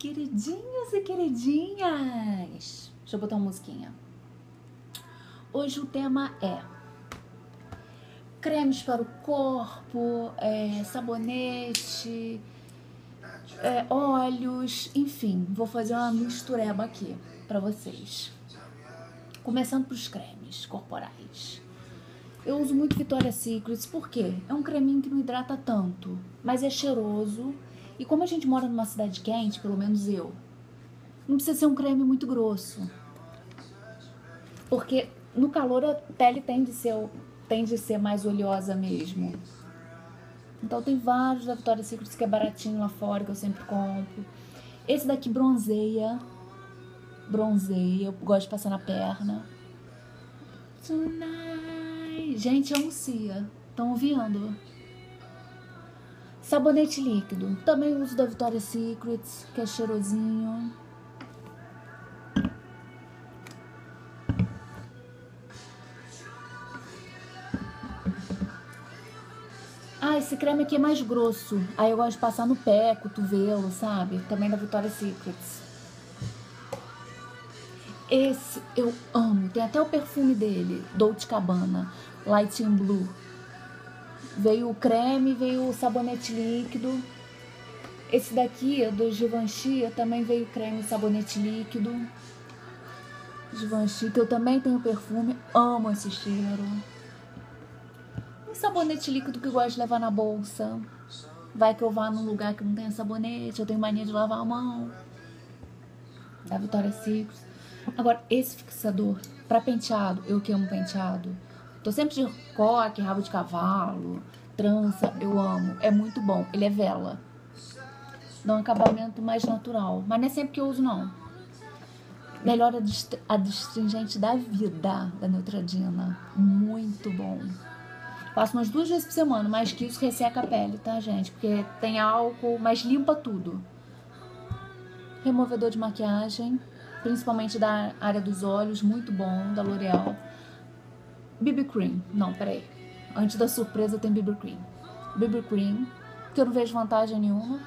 Queridinhos e queridinhas, deixa eu botar uma musiquinha. Hoje o tema é cremes para o corpo, é, sabonete, é, óleos, enfim, vou fazer uma mistureba aqui para vocês. Começando pelos cremes corporais. Eu uso muito Victoria's Secret, porque é um creminho que não hidrata tanto, mas é cheiroso e como a gente mora numa cidade quente, pelo menos eu, não precisa ser um creme muito grosso. Porque no calor a pele tende a ser, tende a ser mais oleosa mesmo. Então tem vários da Victoria's Secret que é baratinho lá fora, que eu sempre compro. Esse daqui bronzeia. Bronzeia, eu gosto de passar na perna. Tonight. Gente, anuncia. Estão ouvindo? Sabonete líquido. Também uso da Victoria's Secret, que é cheirosinho. Ah, esse creme aqui é mais grosso. Aí eu gosto de passar no pé, cotovelo, sabe? Também da Victoria's Secret. Esse eu amo. Tem até o perfume dele, Dolce Cabana, Light in Blue. Veio o creme, veio o sabonete líquido. Esse daqui, do Givenchy, também veio creme e sabonete líquido. Givenchy, que eu também tenho perfume, amo esse cheiro. Um sabonete líquido que eu gosto de levar na bolsa. Vai que eu vá num lugar que não tenha sabonete, eu tenho mania de lavar a mão. Da Vitória Secret. Agora, esse fixador para penteado, eu que amo penteado Tô sempre de coque, rabo de cavalo, trança, eu amo. É muito bom. Ele é vela. Dá um acabamento mais natural. Mas não é sempre que eu uso, não. Melhora a distringente da vida da Neutradina. Muito bom. Faço umas duas vezes por semana, mais que isso resseca a pele, tá, gente? Porque tem álcool, mas limpa tudo. Removedor de maquiagem, principalmente da área dos olhos, muito bom, da L'Oreal. BB Cream. Não, peraí. Antes da surpresa tem BB Cream. BB Cream, que eu não vejo vantagem nenhuma.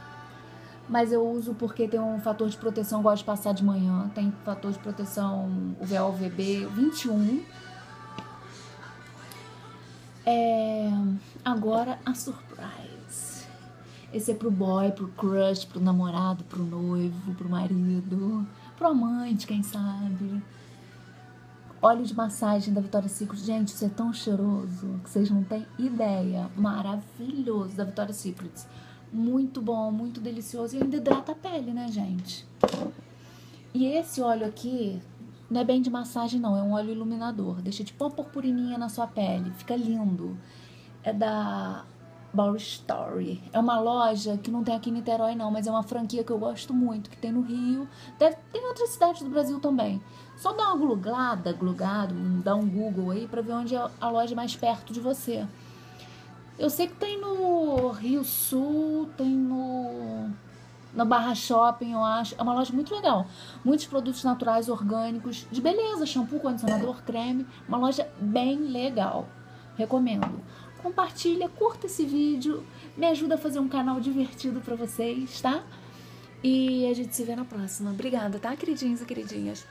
Mas eu uso porque tem um fator de proteção, gosto de passar de manhã. Tem fator de proteção UVA-UVB 21. É, agora a surprise. Esse é pro boy, pro crush, pro namorado, pro noivo, pro marido, pro amante, quem sabe. Óleo de massagem da Vitória Secret. Gente, isso é tão cheiroso que vocês não têm ideia. Maravilhoso da Vitória Secret. Muito bom, muito delicioso e ainda hidrata a pele, né, gente? E esse óleo aqui não é bem de massagem, não. É um óleo iluminador. Deixa tipo uma purpurininha na sua pele. Fica lindo. É da Bower Story. É uma loja que não tem aqui em Niterói, não, mas é uma franquia que eu gosto muito, que tem no Rio. Deve, tem em outras cidades do Brasil também. Só dá uma glugada, glugado, dá um Google aí para ver onde é a loja mais perto de você. Eu sei que tem no Rio Sul, tem no na Barra Shopping, eu acho. É uma loja muito legal. Muitos produtos naturais, orgânicos, de beleza, shampoo, condicionador, creme. Uma loja bem legal. Recomendo compartilha, curta esse vídeo, me ajuda a fazer um canal divertido para vocês, tá? E a gente se vê na próxima. Obrigada, tá, queridinhos e queridinhas?